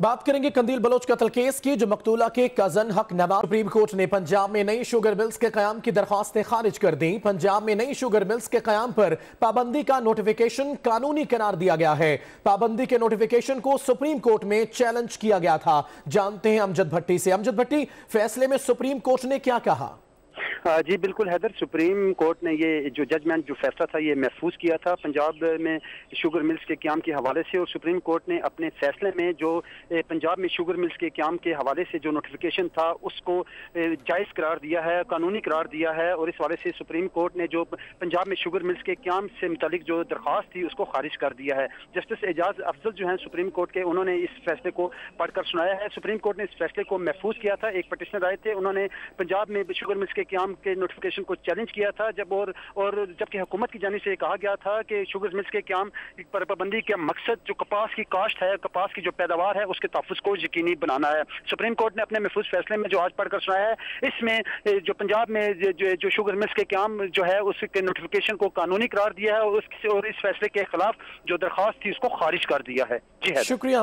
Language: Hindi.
बात करेंगे कंदील बलोच कत्ल केस की, जो मकतूला के कज़न हक नवाज़ सुप्रीम कोर्ट ने पंजाब में नई शुगर मिल्स के क्याम की दरखास्तें खारिज कर दी। पंजाब में नई शुगर मिल्स के क्याम पर पाबंदी का नोटिफिकेशन कानूनी करार दिया गया है। पाबंदी के नोटिफिकेशन को सुप्रीम कोर्ट में चैलेंज किया गया था। जानते हैं अमजद भट्टी से। अमजद भट्टी, फैसले में सुप्रीम कोर्ट ने क्या कहा? जी, बिल्कुल, हैदर, सुप्रीम कोर्ट ने ये जो जजमेंट, जो फैसला था, ये महफूज किया था। पंजाब में शुगर मिल्स के क्याम के हवाले से और सुप्रीम कोर्ट ने अपने फैसले में जो पंजाब में शुगर मिल्स के क्याम के हवाले से जो नोटिफिकेशन था, उसको जायज़ करार दिया है, कानूनी करार दिया है और इस हवाले से सुप्रीम कोर्ट ने जो पंजाब में शुगर मिल्स के क्याम से मुतलिक जो दरख्वास्त थी, उसको खारिज कर दिया है। जस्टिस एजाज अफजल जो है सुप्रीम कोर्ट के, उन्होंने इस फैसले को पढ़कर सुनाया है। सुप्रीम कोर्ट ने इस फैसले को महफूज किया था। एक पटिशनर आए थे, उन्होंने पंजाब में शुगर मिल्स के क्याम के नोटिफिकेशन को चैलेंज किया था जब और और जबकि हुकूमत की जानी से कहा गया था कि शुगर मिल्स के क्याम पर पाबंदी का मकसद जो कपास की काश्त है कपास की जो पैदावार है उसके तहफ़ को यकीनी बनाना है। सुप्रीम कोर्ट ने अपने महफूज फैसले में जो आज पढ़कर सुनाया है इसमें जो पंजाब में जो शुगर मिल्स के क्याम जो है उसके नोटिफिकेशन को कानूनी करार दिया है और, और इस फैसले के खिलाफ जो दरख्वास्त थी उसको खारिज कर दिया है। जी है। शुक्रिया